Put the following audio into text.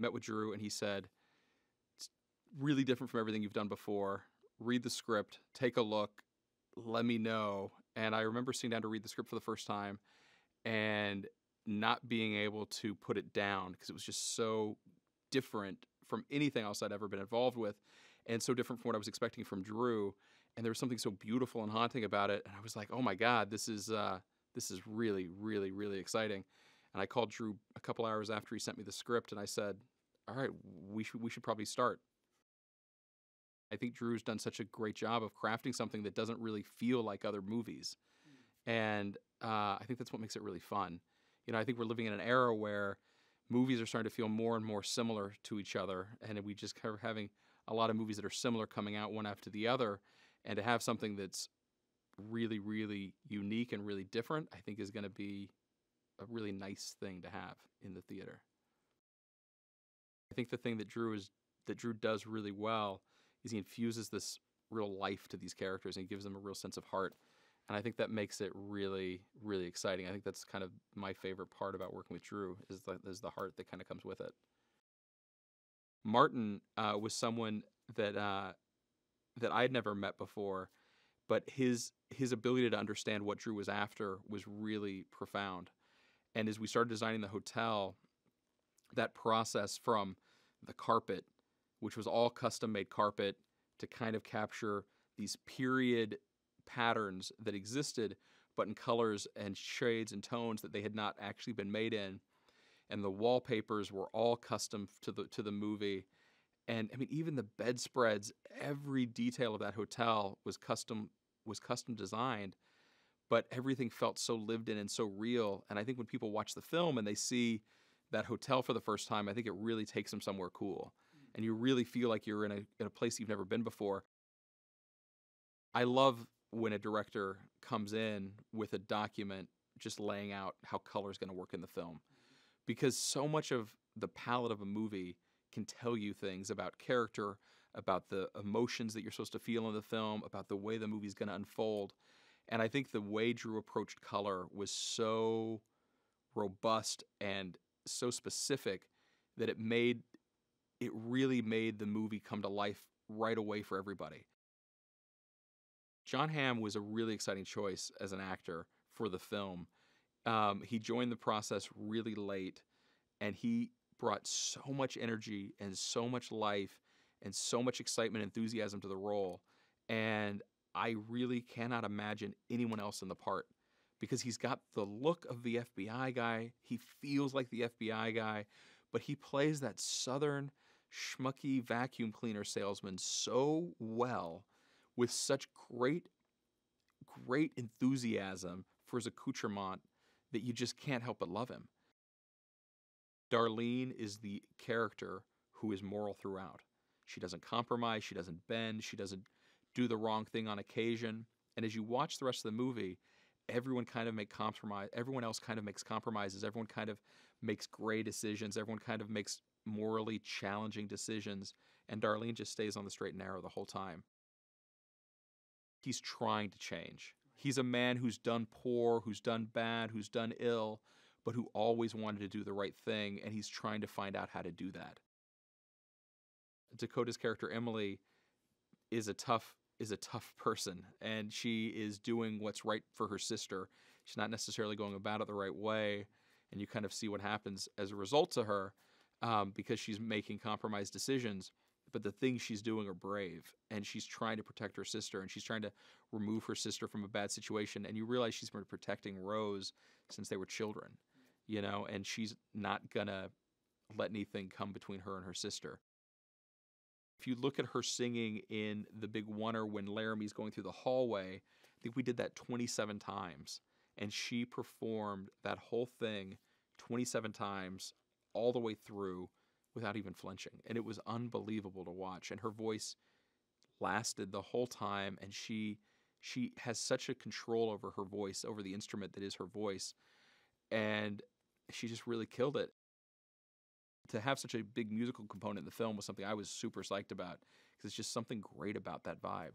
met with Drew, and he said, "It's really different from everything you've done before. Read the script, take a look, let me know." And I remember sitting down to read the script for the first time, and not being able to put it down because it was just so different from anything else I'd ever been involved with, and so different from what I was expecting from Drew. And there was something so beautiful and haunting about it, and I was like, "Oh my God, this is uh, this is really, really, really exciting." And I called Drew a couple hours after he sent me the script, and I said, "All right, we should we should probably start." I think Drew's done such a great job of crafting something that doesn't really feel like other movies, and uh, I think that's what makes it really fun. You know, I think we're living in an era where movies are starting to feel more and more similar to each other, and we just are having a lot of movies that are similar coming out one after the other, and to have something that's really, really unique and really different, I think is going to be a really nice thing to have in the theater. I think the thing that Drew is that Drew does really well is he infuses this real life to these characters and gives them a real sense of heart. And I think that makes it really, really exciting. I think that's kind of my favorite part about working with Drew is the is the heart that kind of comes with it. Martin uh, was someone that uh, that I had never met before, but his his ability to understand what Drew was after was really profound. And as we started designing the hotel, that process from the carpet, which was all custom made carpet, to kind of capture these period patterns that existed, but in colors and shades and tones that they had not actually been made in. And the wallpapers were all custom to the to the movie. And I mean, even the bedspreads, every detail of that hotel was custom was custom designed, but everything felt so lived in and so real. And I think when people watch the film and they see that hotel for the first time, I think it really takes them somewhere cool. And you really feel like you're in a, in a place you've never been before. I love when a director comes in with a document just laying out how color is going to work in the film because so much of the palette of a movie can tell you things about character about the emotions that you're supposed to feel in the film about the way the movie's going to unfold and i think the way drew approached color was so robust and so specific that it made it really made the movie come to life right away for everybody Jon Hamm was a really exciting choice as an actor for the film. Um, he joined the process really late, and he brought so much energy and so much life and so much excitement and enthusiasm to the role. And I really cannot imagine anyone else in the part because he's got the look of the FBI guy. He feels like the FBI guy, but he plays that southern schmucky vacuum cleaner salesman so well with such great, great enthusiasm for his accoutrement that you just can't help but love him. Darlene is the character who is moral throughout. She doesn't compromise, she doesn't bend, she doesn't do the wrong thing on occasion. And as you watch the rest of the movie, everyone kind of make compromise everyone else kind of makes compromises everyone kind of makes gray decisions everyone kind of makes morally challenging decisions and darlene just stays on the straight and narrow the whole time he's trying to change. He's a man who's done poor, who's done bad, who's done ill, but who always wanted to do the right thing, and he's trying to find out how to do that. Dakota's character Emily is a tough is a tough person, and she is doing what's right for her sister. She's not necessarily going about it the right way, and you kind of see what happens as a result to her um, because she's making compromised decisions but the things she's doing are brave and she's trying to protect her sister and she's trying to remove her sister from a bad situation and you realize she's been protecting rose since they were children you know and she's not gonna let anything come between her and her sister if you look at her singing in the big oner when laramie's going through the hallway i think we did that 27 times and she performed that whole thing 27 times all the way through without even flinching. And it was unbelievable to watch. And her voice lasted the whole time and she she has such a control over her voice, over the instrument that is her voice. And she just really killed it. To have such a big musical component in the film was something I was super psyched about because it's just something great about that vibe.